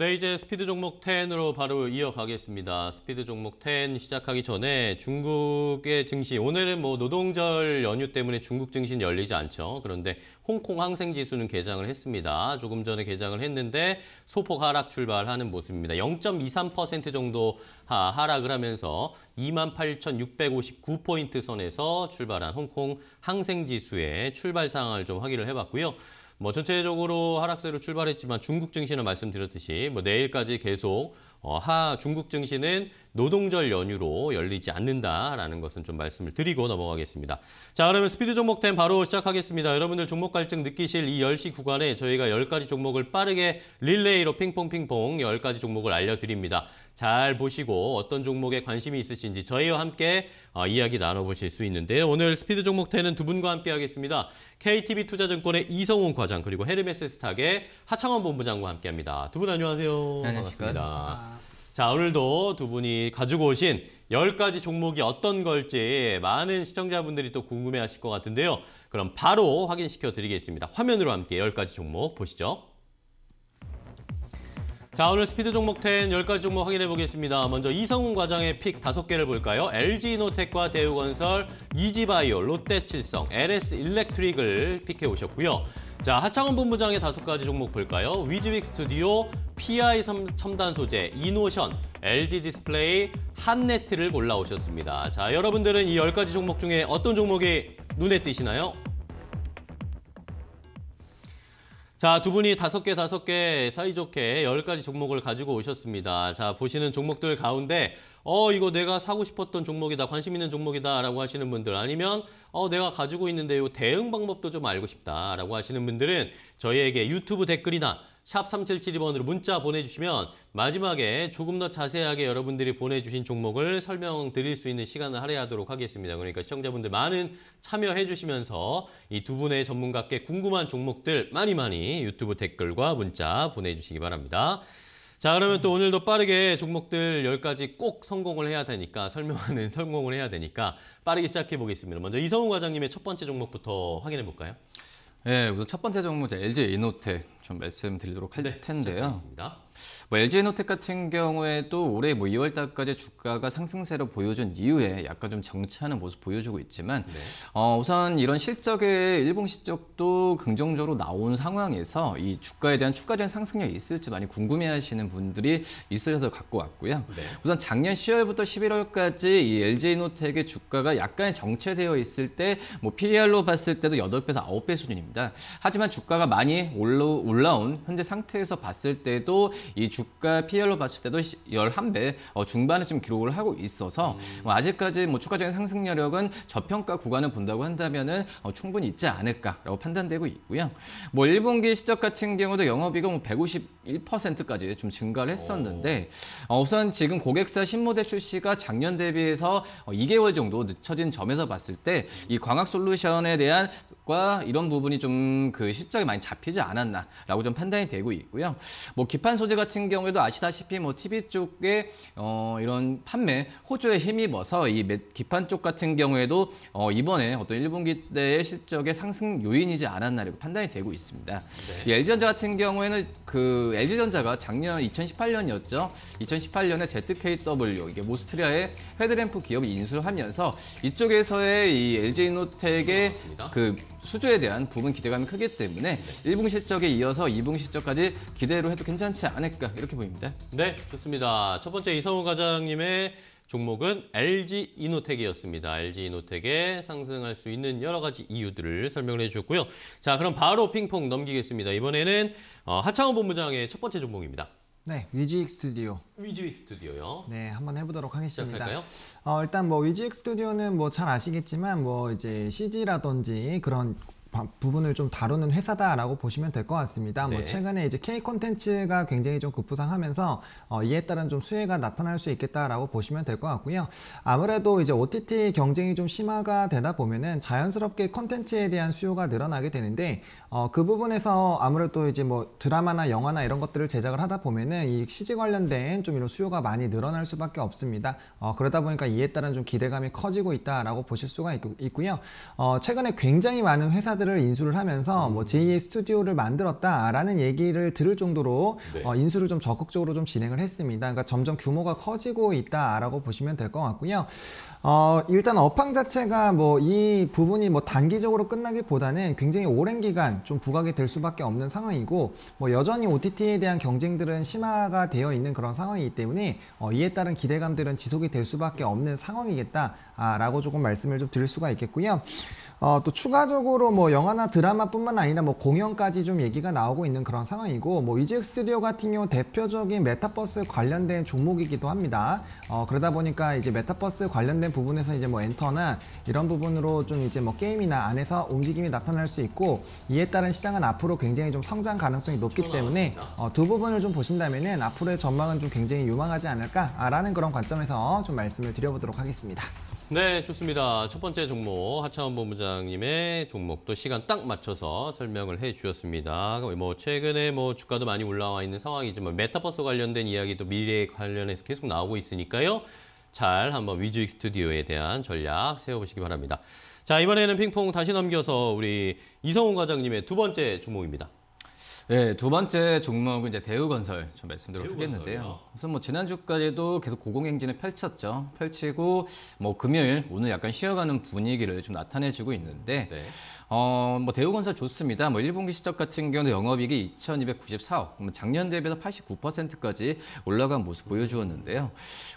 네, 이제 스피드 종목 10으로 바로 이어가겠습니다. 스피드 종목 10 시작하기 전에 중국의 증시, 오늘은 뭐 노동절 연휴 때문에 중국 증시는 열리지 않죠. 그런데 홍콩 항생지수는 개장을 했습니다. 조금 전에 개장을 했는데 소폭 하락 출발하는 모습입니다. 0.23% 정도 하락을 하면서 28,659포인트 선에서 출발한 홍콩 항생지수의 출발 상황을 좀 확인을 해봤고요. 뭐 전체적으로 하락세로 출발했지만 중국 증시는 말씀드렸듯이 뭐 내일까지 계속 어, 하 중국 증시는 노동절 연휴로 열리지 않는다라는 것은 좀 말씀을 드리고 넘어가겠습니다. 자, 그러면 스피드 종목 10 바로 시작하겠습니다. 여러분들 종목 갈증 느끼실 이 10시 구간에 저희가 10가지 종목을 빠르게 릴레이로 핑퐁핑퐁 10가지 종목을 알려드립니다. 잘 보시고 어떤 종목에 관심이 있으신지 저희와 함께 어, 이야기 나눠보실 수 있는데요. 오늘 스피드 종목 10은 두 분과 함께 하겠습니다. KTB 투자증권의 이성훈 과장 그리고 헤르메스 스탁의 하창원 본부장과 함께합니다. 두 분 안녕하세요. 네, 반갑습니다. 자, 오늘도 두 분이 가지고 오신 10가지 종목이 어떤 걸지 많은 시청자분들이 또 궁금해하실 것 같은데요. 그럼 바로 확인시켜 드리겠습니다. 화면으로 함께 10가지 종목 보시죠. 자, 오늘 스피드 종목 10 10가지 종목 확인해 보겠습니다. 먼저 이성훈 과장의 pick 5개를 볼까요? LG이노텍과 대우건설, 이지바이오, 롯데칠성, LS 일렉트릭을 픽해 오셨고요. 자, 하창원 본부장의 다섯 가지 종목 볼까요? 위지윅 스튜디오, PI 첨단 소재, 이노션, LG 디스플레이, 한네트를 골라오셨습니다. 자, 여러분들은 이 10가지 종목 중에 어떤 종목이 눈에 띄시나요? 자, 두 분이 다섯 개, 다섯 개 사이좋게 열 가지 종목을 가지고 오셨습니다. 자, 보시는 종목들 가운데 어, 이거 내가 사고 싶었던 종목이다, 관심 있는 종목이다 라고 하시는 분들 아니면 어, 내가 가지고 있는데 요 대응 방법도 좀 알고 싶다 라고 하시는 분들은 저희에게 유튜브 댓글이나 샵 3772번으로 문자 보내주시면 마지막에 조금 더 자세하게 여러분들이 보내주신 종목을 설명드릴 수 있는 시간을 할애하도록 하겠습니다. 그러니까 시청자분들 많은 참여해 주시면서 이 두 분의 전문가께 궁금한 종목들 많이 많이 유튜브 댓글과 문자 보내주시기 바랍니다. 자 그러면 또 오늘도 빠르게 종목들 10가지 꼭 성공을 해야 되니까 설명하는 성공을 해야 되니까 빠르게 시작해 보겠습니다. 먼저 이성우 과장님의 첫 번째 종목부터 확인해 볼까요? 네, 우선 첫 번째 종목 LG 이노텍 좀 말씀드리도록 할 네, 텐데요. 시작하겠습니다. 뭐 LG에너텍 같은 경우에도 올해 뭐 2월 달까지 주가가 상승세로 보여준 이후에 약간 좀 정체하는 모습 보여주고 있지만 네. 어, 우선 이런 실적의 일봉 실적도 긍정적으로 나온 상황에서 이 주가에 대한 추가적인 상승력이 있을지 많이 궁금해하시는 분들이 있으셔서 갖고 왔고요. 네. 우선 작년 10월부터 11월까지 이 LG에너텍의 주가가 약간 정체되어 있을 때 뭐 PER로 봤을 때도 8배에서 9배 수준입니다. 하지만 주가가 많이 올라, 올라온 현재 상태에서 봤을 때도 이 주가 PR로 봤을 때도 11배 어, 중반에 좀 기록을 하고 있어서 음. 뭐 아직까지 뭐 추가적인 상승 여력은 저평가 구간을 본다고 한다면은 어, 충분히 있지 않을까라고 판단되고 있고요. 뭐 1분기 실적 같은 경우도 영업이익은 뭐 151%까지 좀 증가를 했었는데 어, 우선 지금 고객사 신모델 출시가 작년 대비해서 어, 2개월 정도 늦춰진 점에서 봤을 때 이 광학 솔루션에 대한 과 이런 부분이 좀그 실적이 많이 잡히지 않았나라고 좀 판단이 되고 있고요. 뭐 기판 소재 같은 경우에도 아시다시피 뭐 TV 쪽에 어 이런 판매 호조에 힘입어서 이 기판 쪽 같은 경우에도 어 이번에 어떤 1분기 때의 실적의 상승 요인이지 않았나라고 판단이 되고 있습니다. 네. LG전자 같은 경우에는 그 LG전자가 작년 2018년이었죠. 2018년에 ZKW 이게 오스트리아의 헤드램프 기업이 인수를 하면서 이쪽에서의 이 LG이노텍의 그 수주에 대한 부분 기대감이 크기 때문에 네. 1분기 실적에 이어서 2분기 실적까지 기대로 해도 괜찮지 않을까 이렇게 보입니다. 네, 좋습니다. 첫 번째 이성훈 과장님의 종목은 LG 이노텍이었습니다. LG 이노텍에 상승할 수 있는 여러 가지 이유들을 설명을 해주셨고요. 자, 그럼 바로 핑퐁 넘기겠습니다. 이번에는 어, 하창원 본부장의 첫 번째 종목입니다. 네, 위즈익 스튜디오. 위즈익 스튜디오요. 네, 한번 해보도록 하겠습니다. 시작할까요? 어, 일단 뭐 위즈익 스튜디오는 뭐 잘 아시겠지만 뭐 이제 CG라든지 그런 부분을 좀 다루는 회사다라고 보시면 될 것 같습니다. 뭐 네. 뭐 최근에 이제 K 콘텐츠가 굉장히 좀 급부상하면서 어, 이에 따른 좀 수혜가 나타날 수 있겠다라고 보시면 될 것 같고요. 아무래도 이제 OTT 경쟁이 좀 심화가 되다 보면은 자연스럽게 콘텐츠에 대한 수요가 늘어나게 되는데 어, 그 부분에서 아무래도 이제 뭐 드라마나 영화나 이런 것들을 제작을 하다 보면은 이 CG 관련된 좀 이런 수요가 많이 늘어날 수밖에 없습니다. 어, 그러다 보니까 이에 따른 좀 기대감이 커지고 있다라고 보실 수가 있, 고요 어, 최근에 굉장히 많은 회사들 회사들을 인수를 하면서 뭐 제2의 스튜디오를 만들었다라는 얘기를 들을 정도로 네. 어, 인수를 좀 적극적으로 좀 진행을 했습니다. 그러니까 점점 규모가 커지고 있다라고 보시면 될 것 같고요. 어, 일단 업황 자체가 뭐 이 부분이 뭐 단기적으로 끝나기보다는 굉장히 오랜 기간 좀 부각이 될 수밖에 없는 상황이고 뭐 여전히 OTT에 대한 경쟁들은 심화가 되어 있는 그런 상황이기 때문에 어, 이에 따른 기대감들은 지속이 될 수밖에 없는 상황이겠다라고 조금 말씀을 좀 드릴 수가 있겠고요. 어, 또 추가적으로 뭐 영화나 드라마뿐만 아니라 뭐 공연까지 좀 얘기가 나오고 있는 그런 상황이고 뭐 위지윅 스튜디오 같은 경우 대표적인 메타버스 관련된 종목이기도 합니다. 어, 그러다 보니까 이제 메타버스 관련된 부분에서 이제 뭐 엔터나 이런 부분으로 좀 이제 뭐 게임이나 안에서 움직임이 나타날 수 있고 이에 따른 시장은 앞으로 굉장히 좀 성장 가능성이 높기 때문에 어, 두 부분을 좀 보신다면은 앞으로의 전망은 좀 굉장히 유망하지 않을까라는 그런 관점에서 좀 말씀을 드려보도록 하겠습니다. 네, 좋습니다. 첫 번째 종목 하차원 본부장님의 종목도 시간 딱 맞춰서 설명을 해 주셨습니다. 뭐 최근에 뭐 주가도 많이 올라와 있는 상황이지만 메타버스 관련된 이야기도 미래 관련해서 계속 나오고 있으니까요. 잘 한번 위즈익 스튜디오에 대한 전략 세워보시기 바랍니다. 자, 이번에는 핑퐁 다시 넘겨서 우리 이성훈 과장님의 두 번째 종목입니다. 네, 두 번째 종목은 이제 대우건설 좀 말씀드리도록 대우건설이요? 하겠는데요. 우선 뭐 지난주까지도 계속 고공행진을 펼쳤죠. 펼치고 뭐 금요일 오늘 약간 쉬어가는 분위기를 좀 나타내주고 있는데 네. 어, 뭐 대우건설 좋습니다. 뭐 1분기 실적 같은 경우는 영업이익이 2,294억, 뭐 작년 대비해서 89%까지 올라간 모습 보여주었는데요.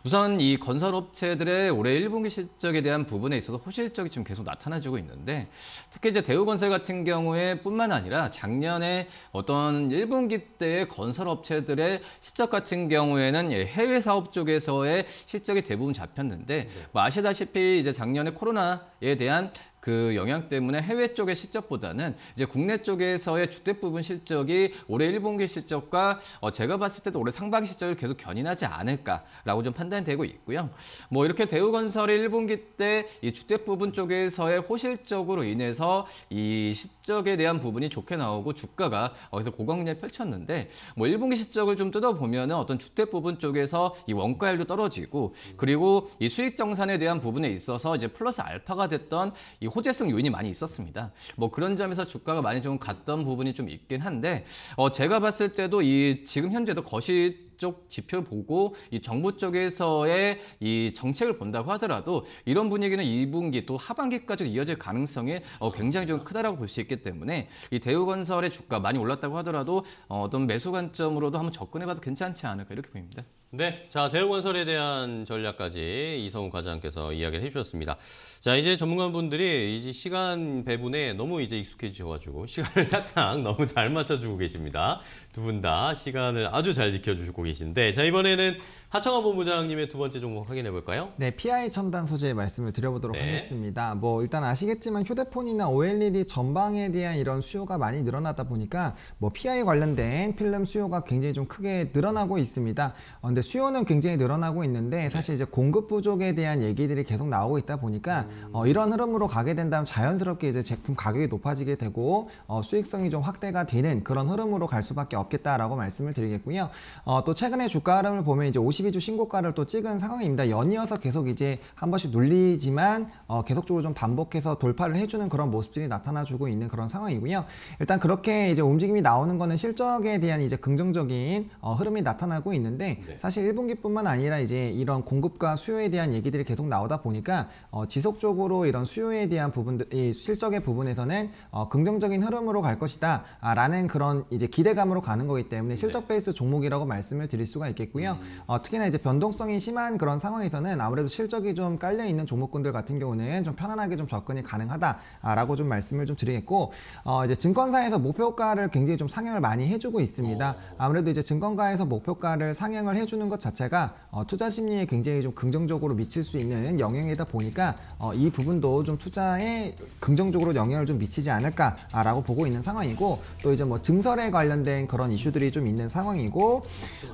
우선 이 건설업체들의 올해 1분기 실적에 대한 부분에 있어서 호실적이 지금 계속 나타나주고 있는데 특히 이제 대우건설 같은 경우에 뿐만 아니라 작년에 어떤 1분기 때의 건설업체들의 실적 같은 경우에는 예, 해외 사업 쪽에서의 실적이 대부분 잡혔는데 뭐 아시다시피 이제 작년에 코로나에 대한 그 영향 때문에 해외 쪽의 실적보다는 이제 국내 쪽에서의 주택 부분 실적이 올해 1분기 실적과 어 제가 봤을 때도 올해 상반기 실적을 계속 견인하지 않을까라고 좀 판단되고 있고요. 뭐 이렇게 대우건설이 1분기 때 이 주택 부분 쪽에서의 호실적으로 인해서 이 실적에 대한 부분이 좋게 나오고 주가가 어디서 고강렬 펼쳤는데 뭐 1분기 실적을 좀 뜯어보면은 어떤 주택 부분 쪽에서 이 원가율도 떨어지고 그리고 이 수익 정산에 대한 부분에 있어서 이제 플러스 알파가 됐던 이 호재성 요인이 많이 있었습니다. 뭐 그런 점에서 주가가 많이 좀 갔던 부분이 좀 있긴 한데 어 제가 봤을 때도 이 지금 현재도 거시 쪽 지표 보고 이 정부 쪽에서의 이 정책을 본다고 하더라도 이런 분위기는 2분기 또 하반기까지 이어질 가능성이 어, 굉장히 좀 크다라고 볼 수 있기 때문에 이 대우건설의 주가 많이 올랐다고 하더라도 어, 어떤 매수 관점으로도 한번 접근해봐도 괜찮지 않을까 이렇게 보입니다. 네, 자 대우건설에 대한 전략까지 이성훈 과장께서 이야기를 해주셨습니다. 자 이제 전문가분들이 이제 시간 배분에 너무 이제 익숙해지셔가지고 시간을 딱딱 너무 잘 맞춰주고 계십니다. 두 분 다 시간을 아주 잘 지켜주고 계신데 자 이번에는 하창원 본부장님의 두 번째 종목 확인해 볼까요? 네, PI 첨단 소재 말씀을 드려보도록 네. 하겠습니다. 뭐 일단 아시겠지만 휴대폰이나 OLED 전방에 대한 이런 수요가 많이 늘어나다 보니까 뭐 PI 관련된 필름 수요가 굉장히 좀 크게 늘어나고 있습니다. 어, 근데 수요는 굉장히 늘어나고 있는데 사실 이제 공급 부족에 대한 얘기들이 계속 나오고 있다 보니까 어, 이런 흐름으로 가게 된다면 자연스럽게 이제 제품 가격이 높아지게 되고 어, 수익성이 좀 확대가 되는 그런 흐름으로 갈 수밖에 없겠다라고 말씀을 드리겠고요. 어, 또 최근에 주가 흐름을 보면 이제 52주 신고가를 또 찍은 상황입니다. 연이어서 계속 이제 한 번씩 눌리지만 어, 계속적으로 좀 반복해서 돌파를 해주는 그런 모습들이 나타나주고 있는 그런 상황이고요. 일단 그렇게 이제 움직임이 나오는 거는 실적에 대한 이제 긍정적인 어, 흐름이 나타나고 있는데 네. 사실 1분기뿐만 아니라 이제 이런 공급과 수요에 대한 얘기들이 계속 나오다 보니까 어, 지속적으로 이런 수요에 대한 부분들, 이 실적의 부분에서는 어, 긍정적인 흐름으로 갈 것이다 아, 라는 그런 이제 기대감으로 가는 거기 때문에 실적 베이스 종목이라고 말씀을 드릴 수가 있겠고요. 어, 특히나 이제 변동성이 심한 그런 상황에서는 아무래도 실적이 좀 깔려 있는 종목군들 같은 경우는 좀 편안하게 좀 접근이 가능하다라고 좀 말씀을 좀 드리겠고 어, 이제 증권사에서 목표가를 굉장히 좀 상향을 많이 해주고 있습니다. 아무래도 이제 증권가에서 목표가를 상향을 해주는 것 자체가 어, 투자 심리에 굉장히 좀 긍정적으로 미칠 수 있는 영향이다 보니까 어, 이 부분도 좀 투자에 긍정적으로 영향을 좀 미치지 않을까라고 보고 있는 상황이고 또 이제 뭐 증설에 관련된 그런 이슈들이 좀 있는 상황이고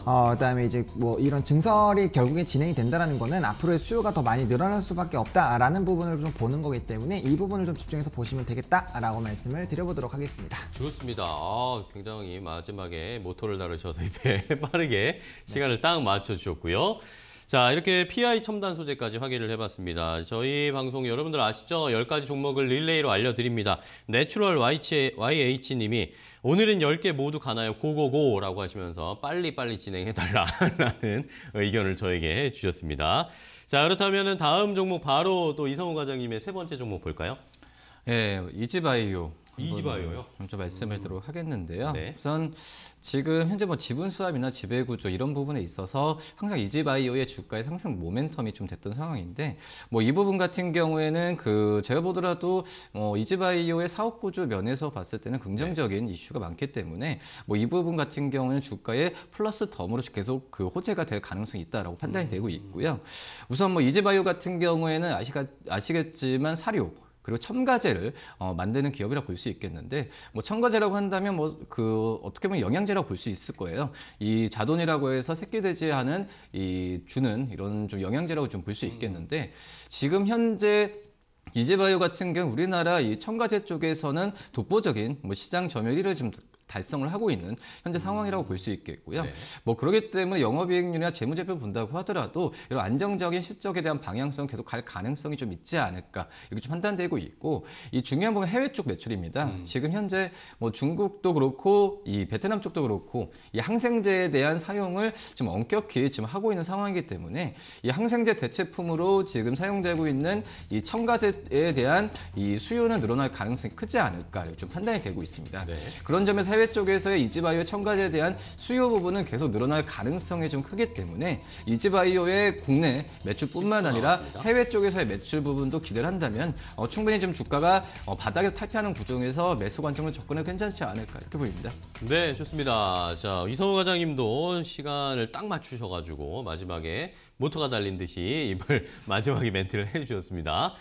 어, 그다음에 이제 뭐 이런 증설이 결국에 진행이 된다라는 거는 앞으로의 수요가 더 많이 늘어날 수밖에 없다라는 부분을 좀 보는 거기 때문에 이 부분을 좀 집중해서 보시면 되겠다라고 말씀을 드려보도록 하겠습니다. 좋습니다. 아, 굉장히 마지막에 모터를 다셔서 입에 빠르게 시간을 딱 맞춰주셨고요. 자, 이렇게 PI 첨단 소재까지 확인을 해봤습니다. 저희 방송 여러분들 아시죠? 10가지 종목을 릴레이로 알려드립니다. 내추럴 YH님이 오늘은 10개 모두 가나요? 고고고라고 하시면서 빨리빨리 진행해달라는 의견을 저에게 해주셨습니다. 자, 그렇다면 다음 종목 바로 또 이성우 과장님의 세 번째 종목 볼까요? 예, 이지바이오. 이지바이오요? 먼저 말씀을 드리도록 하겠는데요. 네. 우선 지금 현재 뭐 지분 수합이나 지배 구조 이런 부분에 있어서 항상 이지바이오의 주가의 상승 모멘텀이 좀 됐던 상황인데 뭐 이 부분 같은 경우에는 그 제가 보더라도 어 이지바이오의 사업 구조 면에서 봤을 때는 긍정적인 이슈가 많기 때문에 뭐 이 부분 같은 경우는 주가에 플러스 덤으로 계속 그 호재가 될 가능성이 있다라고 판단이 되고 있고요. 우선 뭐 이지바이오 같은 경우에는 아시가, 아시겠지만 사료 그리고 첨가제를 어, 만드는 기업이라 볼 수 있겠는데 뭐 첨가제라고 한다면 뭐 그 어떻게 보면 영양제라고 볼 수 있을 거예요. 이 자돈이라고 해서 새끼 돼지하는 이 주는 이런 좀 영양제라고 좀 볼 수 있겠는데 지금 현재 이제바이오 같은 경우 우리나라 이 첨가제 쪽에서는 독보적인 뭐 시장 점유율 1위를 지금 달성을 하고 있는 현재 상황이라고 볼 수 있겠고요. 네. 뭐 그렇기 때문에 영업이익률이나 재무제표 본다고 하더라도 이런 안정적인 실적에 대한 방향성 계속 갈 가능성이 좀 있지 않을까 이렇게 좀 판단되고 있고 이 중요한 부분 해외 쪽 매출입니다. 지금 현재 뭐 중국도 그렇고 이 베트남 쪽도 그렇고 이 항생제에 대한 사용을 지금 엄격히 지금 하고 있는 상황이기 때문에 이 항생제 대체품으로 지금 사용되고 있는 이 첨가제에 대한 이 수요는 늘어날 가능성이 크지 않을까 이렇게 좀 판단이 되고 있습니다. 네. 그런 점에서 해외 쪽에서의 이지바이오 첨가제에 대한 수요 부분은 계속 늘어날 가능성이 좀 크기 때문에 이지바이오의 국내 매출뿐만 아니라 해외 쪽에서의 매출 부분도 기대를 한다면 어, 충분히 좀 주가가 어, 바닥에서 탈피하는 구종에서 매수 관점으로 접근은 괜찮지 않을까 이렇게 보입니다. 네, 좋습니다. 자, 이성우 과장님도 시간을 딱 맞추셔가지고 마지막에 모터가 달린 듯이 입을 마지막에 멘트를 해주셨습니다.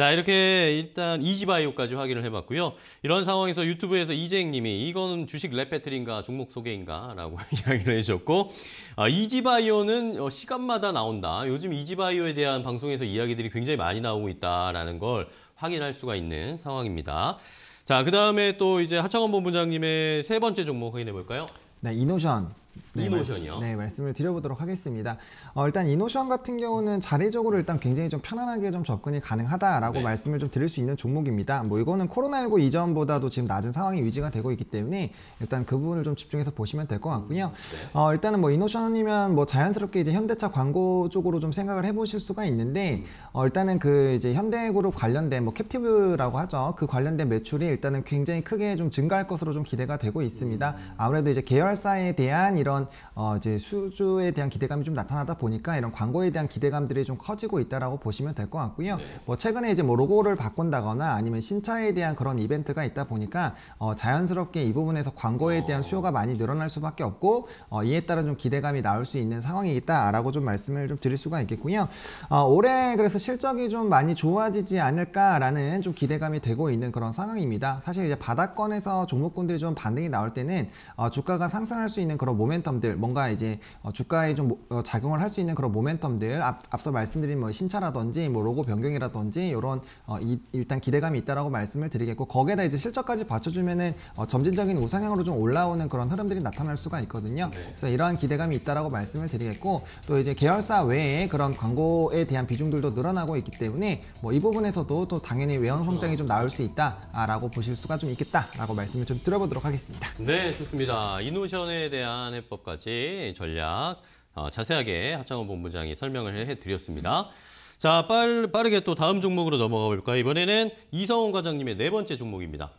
자, 이렇게 일단 이지바이오까지 확인을 해봤고요. 이런 상황에서 유튜브에서 이재행님이 이거는 주식 랩배틀인가 종목 소개인가 라고 이야기를 해주셨고 아, 이지바이오는 어, 시간마다 나온다. 요즘 이지바이오에 대한 방송에서 이야기들이 굉장히 많이 나오고 있다라는 걸 확인할 수가 있는 상황입니다. 자, 그 다음에 또 이제 하창원 본부장님의 세 번째 종목 확인해 볼까요? 네, 이노션. 네, 이 노션이요? 말- 네, 말씀을 드려보도록 하겠습니다. 어, 일단 이 노션 같은 경우는 자리적으로 일단 굉장히 좀 편안하게 좀 접근이 가능하다라고 네. 말씀을 좀 드릴 수 있는 종목입니다. 뭐 이거는 코로나19 이전보다도 지금 낮은 상황이 유지가 되고 있기 때문에 일단 그 부분을 좀 집중해서 보시면 될 것 같고요. 네. 어, 일단은 뭐 이노션이면 뭐 자연스럽게 이제 현대차 광고 쪽으로 좀 생각을 해보실 수가 있는데 어, 일단은 그 이제 현대그룹 관련된 뭐 캡티브라고 하죠. 그 관련된 매출이 일단은 굉장히 크게 좀 증가할 것으로 좀 기대가 되고 있습니다. 아무래도 이제 계열사에 대한 이런 어, 이제 수주에 대한 기대감이 좀 나타나다 보니까 이런 광고에 대한 기대감들이 좀 커지고 있다라고 보시면 될 것 같고요. 네. 뭐 최근에 이제 뭐 로고를 바꾼다거나 아니면 신차에 대한 그런 이벤트가 있다 보니까 어, 자연스럽게 이 부분에서 광고에 대한 수요가 많이 늘어날 수밖에 없고 어, 이에 따라 좀 기대감이 나올 수 있는 상황이겠다라고 좀 말씀을 좀 드릴 수가 있겠고요. 어, 올해 그래서 실적이 좀 많이 좋아지지 않을까라는 좀 기대감이 되고 있는 그런 상황입니다. 사실 이제 바닥권에서 종목군들이 좀 반등이 나올 때는 어, 주가가 상승할 수 있는 그런 모멘텀들 뭔가 이제 어, 주가에 좀 모- 어, 작용을 할 수 있는 그런 모멘텀들 앞, 앞서 말씀드린 뭐 신차라든지 뭐 로고 변경이라든지 이런 어, 이- 일단 기대감이 있다라고 말씀을 드리겠고 거기에다 이제 실적까지 받쳐주면은 어, 점진적인 우상향으로 좀 올라오는 그런 흐름들이 나타날 수가 있거든요. 그래서 이러한 기대감이 있다라고 말씀을 드리겠고 또 이제 계열사 외에 그런 광고에 대한 비중들도 늘어나고 있기 때문에 뭐 이 부분에서도 또 당연히 외형 성장이 좀 나올 수 있다라고 보실 수가 좀 있겠다라고 말씀을 좀 드려보도록 하겠습니다. 네, 좋습니다. 이노션에 대한 해법까지 전략 어, 자세하게 하창원 본부장이 설명을 해드렸습니다. 자, 빨, 빠르게 또 다음 종목으로 넘어가 볼까요? 이번에는 이성훈 과장님의 네 번째 종목입니다.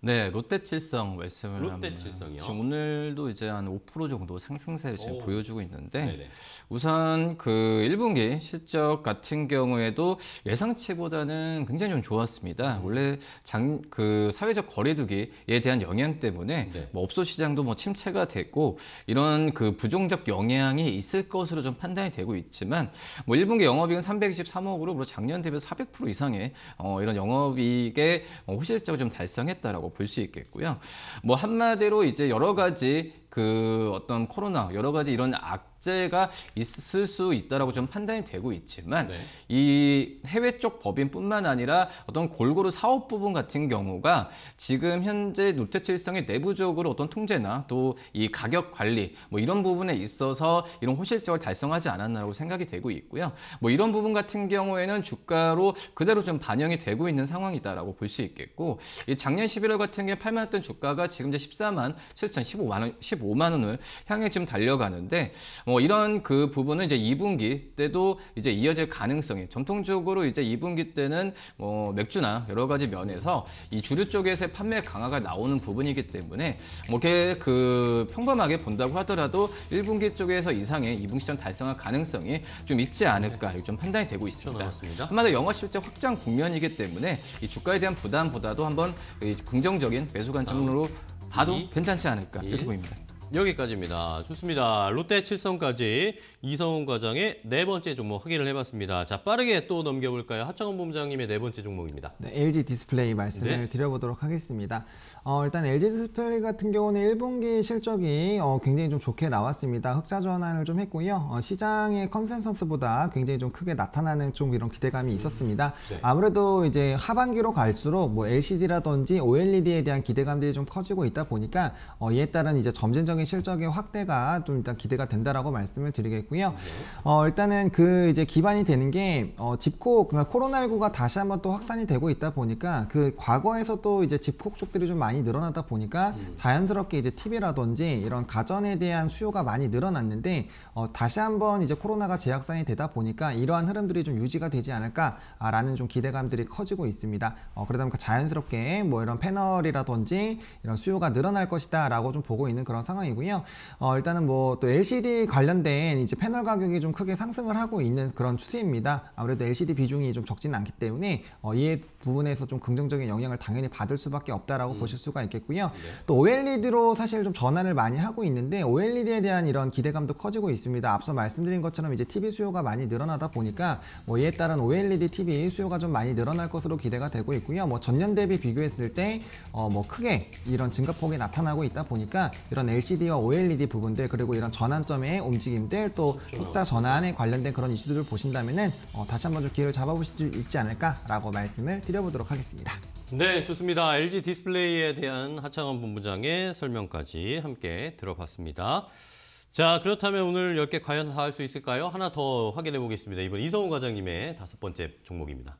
네, 롯데칠성 말씀을 롯데 하면 칠성이요? 지금 오늘도 이제 한 5% 정도 상승세를 지금 오. 보여주고 있는데 네네. 우선 그 1분기 실적 같은 경우에도 예상치보다는 굉장히 좀 좋았습니다. 원래 장, 그 사회적 거리두기에 대한 영향 때문에 네. 뭐 업소 시장도 뭐 침체가 됐고 이런 그 부정적 영향이 있을 것으로 좀 판단이 되고 있지만 뭐 1분기 영업이익은 323억으로 물론 작년 대비해서 400% 이상의 어, 이런 영업이익의 어, 호실적을 좀 달성했다라고 볼 수 있겠고요. 뭐 한마디로 이제 여러 가지 그 어떤 코로나 여러 가지 이런 악재가 있을 수 있다라고 좀 판단이 되고 있지만 네. 이 해외 쪽 법인뿐만 아니라 어떤 골고루 사업 부분 같은 경우가 지금 현재 롯데칠성의 내부적으로 어떤 통제나 또 이 가격 관리 뭐 이런 부분에 있어서 이런 호실적을 달성하지 않았나라고 생각이 되고 있고요. 뭐 이런 부분 같은 경우에는 주가로 그대로 좀 반영이 되고 있는 상황이다라고 볼 수 있겠고 이 작년 11월 같은 경우에 8만 원던 주가가 지금 이제 14만 7천 15만 원 15만 원을 향해 지금 달려가는데 뭐 이런 그 부분은 이제 2분기 때도 이제 이어질 가능성이 전통적으로 이제 2분기 때는 뭐 맥주나 여러 가지 면에서 이 주류 쪽에서의 판매 강화가 나오는 부분이기 때문에 뭐 이렇게 그 평범하게 본다고 하더라도 1분기 쪽에서 이상의 2분기 시장 달성할 가능성이 좀 있지 않을까 이렇게 좀 판단이 되고 있습니다. 한마디로 영업 실적 확장 국면이기 때문에 이 주가에 대한 부담보다도 한번 이 긍정적인 매수 관점으로 봐도 이, 괜찮지 않을까 일. 이렇게 보입니다. 여기까지입니다. 좋습니다. 롯데 칠성까지 이성훈 과장의 네 번째 종목 확인을 해봤습니다. 자 빠르게 또 넘겨볼까요? 하창원 본부장님의 네 번째 종목입니다. 네, LG 디스플레이 말씀을 네. 드려보도록 하겠습니다. 어, 일단 LG 디스플레이 같은 경우는 1분기 실적이 어, 굉장히 좀 좋게 나왔습니다. 흑자 전환을 좀 했고요. 어, 시장의 consensus보다 굉장히 좀 크게 나타나는 좀 이런 기대감이 있었습니다. 네. 아무래도 이제 하반기로 갈수록 뭐 LCD라든지 OLED에 대한 기대감들이 좀 커지고 있다 보니까 어, 이에 따른 이제 점진적인 실적의 확대가 좀 일단 기대가 된다라고 말씀을 드리겠고요. 어, 일단은 그 이제 기반이 되는 게 어, 집콕 그러니까 코로나19가 다시 한번 또 확산이 되고 있다 보니까 그 과거에서 또 이제 집콕 쪽들이 좀 많이 늘어나다 보니까 자연스럽게 이제 TV라든지 이런 가전에 대한 수요가 많이 늘어났는데 어, 다시 한번 이제 코로나가 재확산이 되다 보니까 이러한 흐름들이 좀 유지가 되지 않을까라는 좀 기대감들이 커지고 있습니다. 어, 그러다 보니까 자연스럽게 뭐 이런 패널이라든지 이런 수요가 늘어날 것이다라고 좀 보고 있는 그런 상황이고요. 어, 일단은 뭐 또 LCD 관련된 이제 패널 가격이 좀 크게 상승을 하고 있는 그런 추세입니다. 아무래도 LCD 비중이 좀 적지는 않기 때문에 어, 이 부분에서 좀 긍정적인 영향을 당연히 받을 수밖에 없다라고 보실 수가 있겠고요. 또 OLED로 사실 좀 전환을 많이 하고 있는데 OLED에 대한 이런 기대감도 커지고 있습니다. 앞서 말씀드린 것처럼 이제 TV 수요가 많이 늘어나다 보니까 뭐 이에 따른 OLED TV 수요가 좀 많이 늘어날 것으로 기대가 되고 있고요. 뭐 전년 대비 비교했을 때 어 뭐 크게 이런 증가폭이 나타나고 있다 보니까 이런 LCD와 OLED 부분들 그리고 이런 전환점의 움직임들 또 흑자 전환에 관련된 그런 이슈들을 보신다면은 어 다시 한번 좀 기회를 잡아보실 수 있지 않을까라고 말씀을 드려보도록 하겠습니다. 네, 좋습니다. LG 디스플레이에 대한 하창원 본부장의 설명까지 함께 들어봤습니다. 자, 그렇다면 오늘 10개 과연 다 할 수 있을까요? 하나 더 확인해 보겠습니다. 이번 이성훈 과장님의 다섯 번째 종목입니다.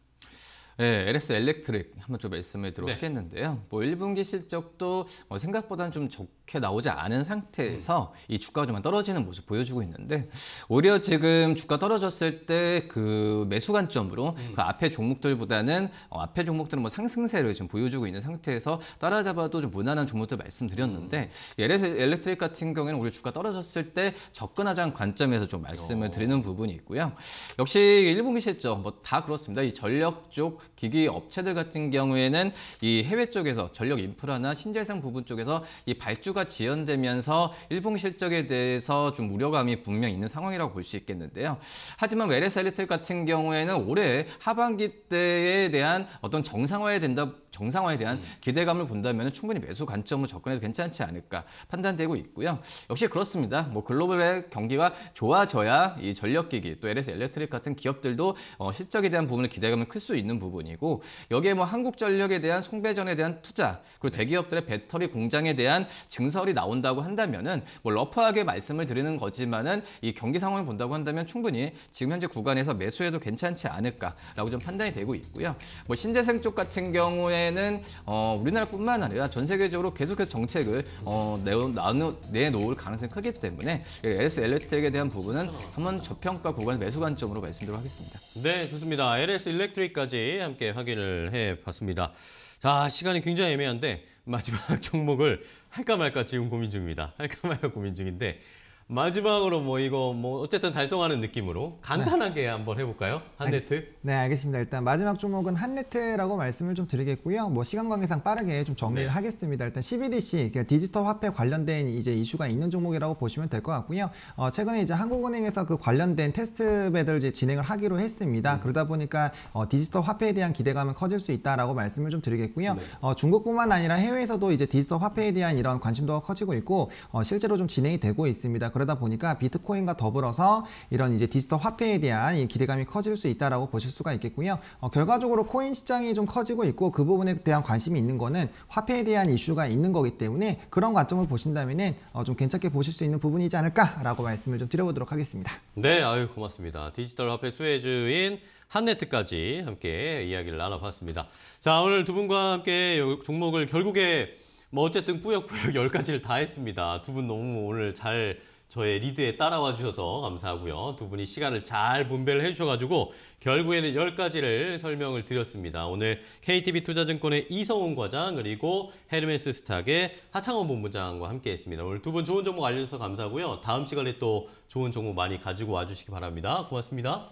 네, LS 엘렉트릭 한번 좀 말씀을 네. 드려보겠는데요. 뭐 1분기 실적도 어, 생각보다는 좀 좋게 나오지 않은 상태에서 음. 이 주가가 좀 떨어지는 모습 보여주고 있는데 오히려 지금 주가 떨어졌을 때 그 매수 관점으로 음. 그 앞에 종목들보다는 어, 앞에 종목들은 뭐 상승세를 지금 보여주고 있는 상태에서 따라잡아도 좀 무난한 종목들 말씀드렸는데 음. LS 엘렉트릭 같은 경우에는 오히려 주가 떨어졌을 때 접근하자는 관점에서 좀 어. 말씀을 드리는 부분이 있고요. 역시 1분기 실적 뭐 다 그렇습니다. 이 전력 쪽 기기 업체들 같은 경우에는 이 해외 쪽에서 전력 인프라나 신재생 부분 쪽에서 이 발주가 지연되면서 1분기 실적에 대해서 좀 우려감이 분명 있는 상황이라고 볼 수 있겠는데요. 하지만 LS 엘리트 같은 경우에는 올해 하반기 때에 대한 어떤 정상화에 된다 정상화에 대한 기대감을 본다면 충분히 매수 관점으로 접근해도 괜찮지 않을까 판단되고 있고요. 역시 그렇습니다. 뭐 글로벌의 경기가 좋아져야 이 전력기기 또 LS 엘렉트릭 같은 기업들도 어, 실적에 대한 부분을 기대감을 클 수 있는 부분이고 여기에 뭐 한국전력에 대한 송배전에 대한 투자 그리고 대기업들의 배터리 공장에 대한 증설이 나온다고 한다면은 뭐 러프하게 말씀을 드리는 거지만은 이 경기 상황을 본다고 한다면 충분히 지금 현재 구간에서 매수해도 괜찮지 않을까라고 좀 판단이 되고 있고요. 뭐 신재생 쪽 같은 경우에 는 어, 우리나라뿐만 아니라 전 세계적으로 계속해서 정책을 어, 내놓, 내놓을 가능성이 크기 때문에 LS 엘렉트릭에 대한 부분은 한번 저평가 구간 매수 관점으로 말씀드리도록 하겠습니다. 네, 좋습니다. LS 일렉트릭까지 함께 확인을 해 봤습니다. 자, 시간이 굉장히 애매한데 마지막 종목을 할까 말까 지금 고민 중입니다. 할까 말까 고민 중인데 마지막으로 뭐 이거 뭐 어쨌든 달성하는 느낌으로 간단하게 한번 해볼까요? 한네트. 네, 알겠습니다. 일단 마지막 종목은 한네트라고 말씀을 좀 드리겠고요. 뭐 시간 관계상 빠르게 좀 정리를 네. 하겠습니다. 일단 CBDC, 그러니까 디지털 화폐 관련된 이제 이슈가 있는 종목이라고 보시면 될 것 같고요. 어, 최근에 이제 한국은행에서 그 관련된 test bed를 이제 진행을 하기로 했습니다. 그러다 보니까 어, 디지털 화폐에 대한 기대감은 커질 수 있다라고 말씀을 좀 드리겠고요. 어, 중국뿐만 아니라 해외에서도 이제 디지털 화폐에 대한 이런 관심도가 커지고 있고 어, 실제로 좀 진행이 되고 있습니다. 그러다 보니까 비트코인과 더불어서 이런 이제 디지털 화폐에 대한 이 기대감이 커질 수 있다라고 보실 수가 있겠고요. 어, 결과적으로 코인 시장이 좀 커지고 있고 그 부분에 대한 관심이 있는 거는 화폐에 대한 이슈가 있는 거기 때문에 그런 관점을 보신다면은 어, 좀 괜찮게 보실 수 있는 부분이지 않을까라고 말씀을 좀 드려보도록 하겠습니다. 네, 아유 고맙습니다. 디지털 화폐 수혜주인 한네트까지 함께 이야기를 나눠봤습니다. 자, 오늘 두 분과 함께 요 종목을 결국에 뭐 어쨌든 꾸역꾸역 열 가지를 다 했습니다. 두 분 너무 오늘 잘 저의 리드에 따라와 주셔서 감사하고요. 두 분이 시간을 잘 분배를 해주셔가지고 결국에는 열 가지를 설명을 드렸습니다. 오늘 KTB 투자증권의 이성훈 과장 그리고 헤르메스 스탁의 하창원 본부장과 함께했습니다. 오늘 두 분 좋은 정보 알려주셔서 감사하고요. 다음 시간에 또 좋은 정보 많이 가지고 와주시기 바랍니다. 고맙습니다.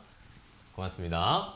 고맙습니다.